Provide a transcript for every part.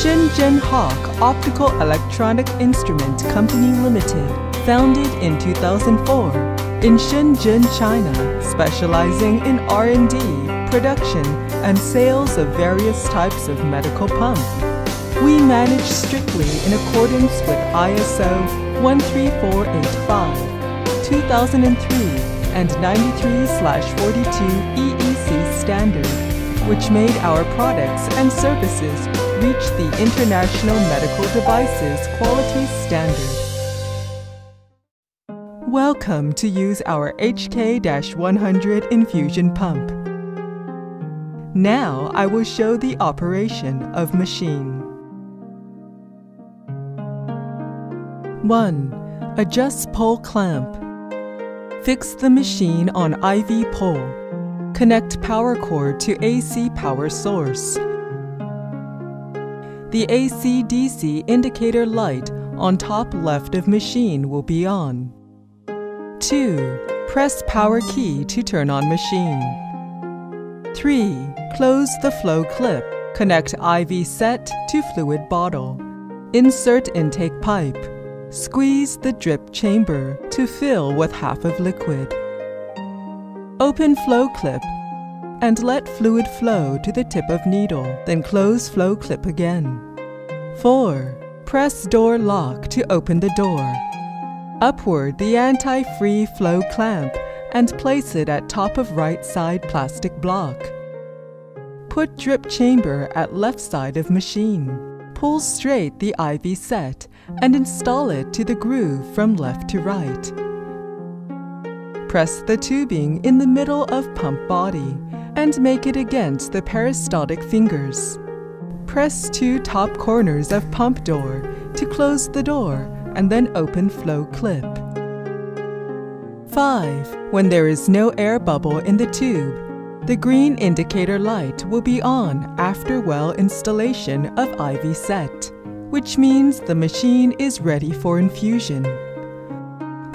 Shenzhen Hawk Optical Electronic Instrument Company Limited, founded in 2004 in Shenzhen, China, specializing in R&D, production, and sales of various types of medical pump. We manage strictly in accordance with ISO 13485, 2003, and 93/42 EEC standard, which made our products and services reach the International Medical Devices Quality Standard. Welcome to use our HK-100 infusion pump. Now I will show the operation of machine. 1. Adjust pole clamp. Fix the machine on IV pole. Connect power cord to AC power source. The AC-DC indicator light on top left of machine will be on. 2. Press power key to turn on machine. 3. Close the flow clip. Connect IV set to fluid bottle. Insert intake pipe. Squeeze the drip chamber to fill with half of liquid. Open flow clip and let fluid flow to the tip of needle, then close flow clip again. 4. Press door lock to open the door. Upward the anti-free flow clamp and place it at top of right side plastic block. Put drip chamber at left side of machine. Pull straight the IV set and install it to the groove from left to right. Press the tubing in the middle of pump body and make it against the peristaltic fingers. Press two top corners of pump door to close the door and then open flow clip. 5. When there is no air bubble in the tube, the green indicator light will be on after well installation of IV set, which means the machine is ready for infusion.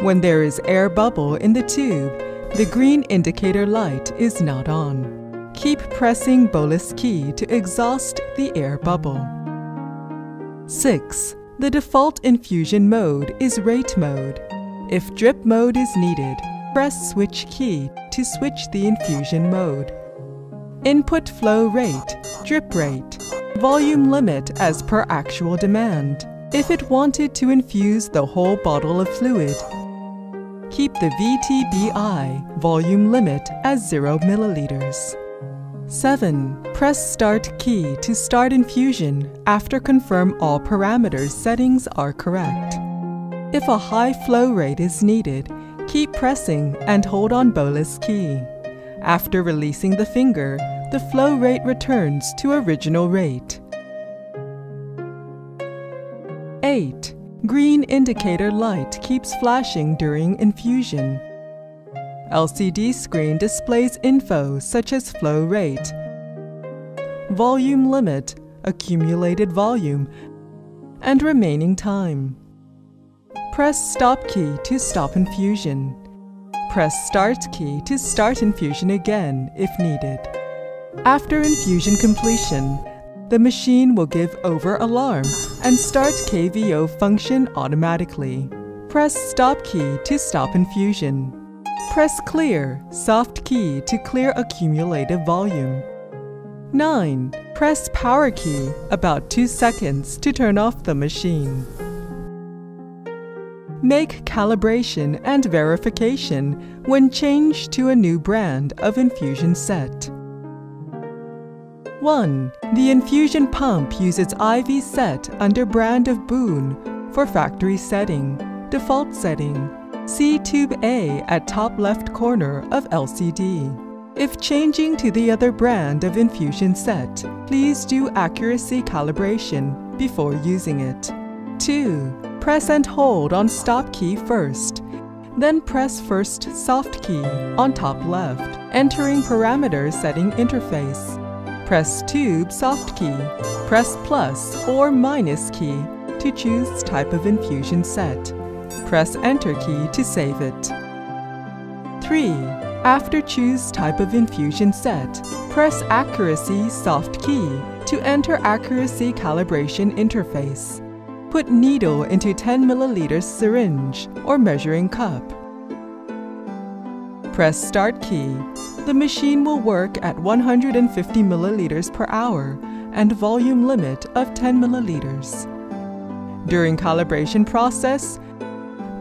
When there is air bubble in the tube, the green indicator light is not on. Keep pressing bolus key to exhaust the air bubble. 6. The default infusion mode is rate mode. If drip mode is needed, press switch key to switch the infusion mode. Input flow rate, drip rate, volume limit as per actual demand. If it wanted to infuse the whole bottle of fluid, keep the VTBI volume limit as 0 milliliters. 7. Press Start key to start infusion after confirm all parameters settings are correct. If a high flow rate is needed, keep pressing and hold on bolus key. After releasing the finger, the flow rate returns to original rate. Green indicator light keeps flashing during infusion. LCD screen displays info such as flow rate, volume limit, accumulated volume, and remaining time. Press stop key to stop infusion. Press start key to start infusion again if needed. After infusion completion, the machine will give over alarm and start KVO function automatically. Press stop key to stop infusion. Press clear, soft key to clear accumulative volume. 9. Press power key about 2 seconds to turn off the machine. Make calibration and verification when changed to a new brand of infusion set. 1. The infusion pump uses IV set under brand of Boone for factory setting, default setting, See Tube A at top left corner of LCD. If changing to the other brand of infusion set, please do accuracy calibration before using it. 2. Press and hold on stop key first. Then press first soft key on top left, entering parameter setting interface. Press tube soft key. Press plus or minus key to choose type of infusion set. Press Enter key to save it. 3. After choose type of infusion set, press Accuracy soft key To enter accuracy calibration interface, put needle into 10 milliliters syringe or measuring cup. Press Start key. The machine will work at 150 milliliters per hour and volume limit of 10 milliliters. During calibration process,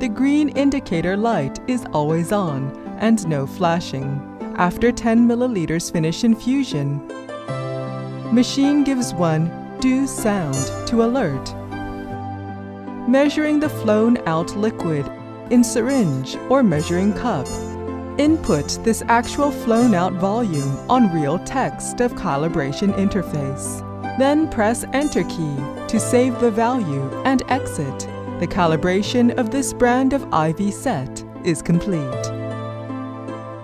the green indicator light is always on and no flashing. After 10 milliliters finish infusion, machine gives one do sound to alert. Measuring the flown out liquid in syringe or measuring cup. Input this actual flown out volume on real text of calibration interface. Then press Enter key to save the value and exit. The calibration of this brand of IV set is complete.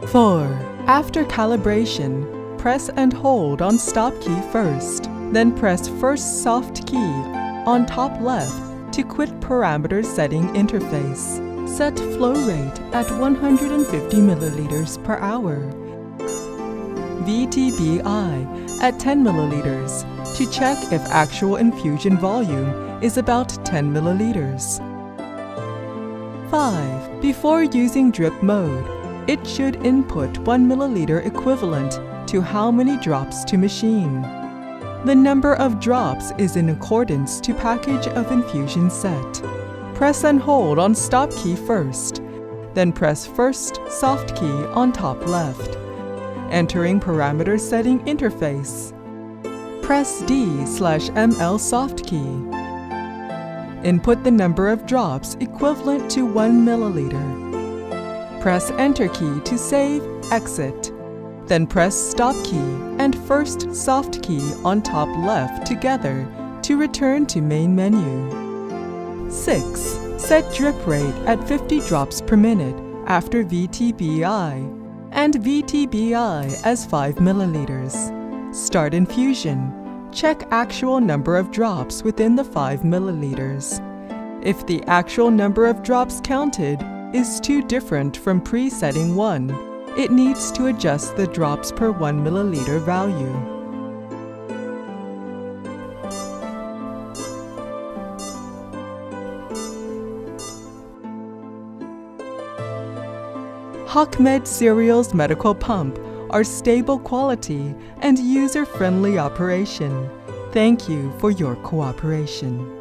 4. After calibration, press and hold on stop key first. Then press first soft key on top left to quit parameter setting interface. Set flow rate at 150 milliliters per hour. VTBI at 10 milliliters to check if actual infusion volume is about 10 milliliters. 5. Before using drip mode, it should input 1 milliliter equivalent to how many drops to machine. The number of drops is in accordance to package of infusion set. Press and hold on stop key first, then press first soft key on top left. Entering parameter setting interface. Press D slash ML soft key. Input the number of drops equivalent to 1 milliliter. Press Enter key to save, exit. Then press Stop key and first Soft key on top left together to return to main menu. 6. Set drip rate at 50 drops per minute after VTBI and VTBI as 5 milliliters. Start infusion. Check actual number of drops within the 5 milliliters. If the actual number of drops counted is too different from pre-setting 1, it needs to adjust the drops per 1 milliliter value. HawkMed Serials Medical Pump are stable quality and user-friendly operation. Thank you for your cooperation.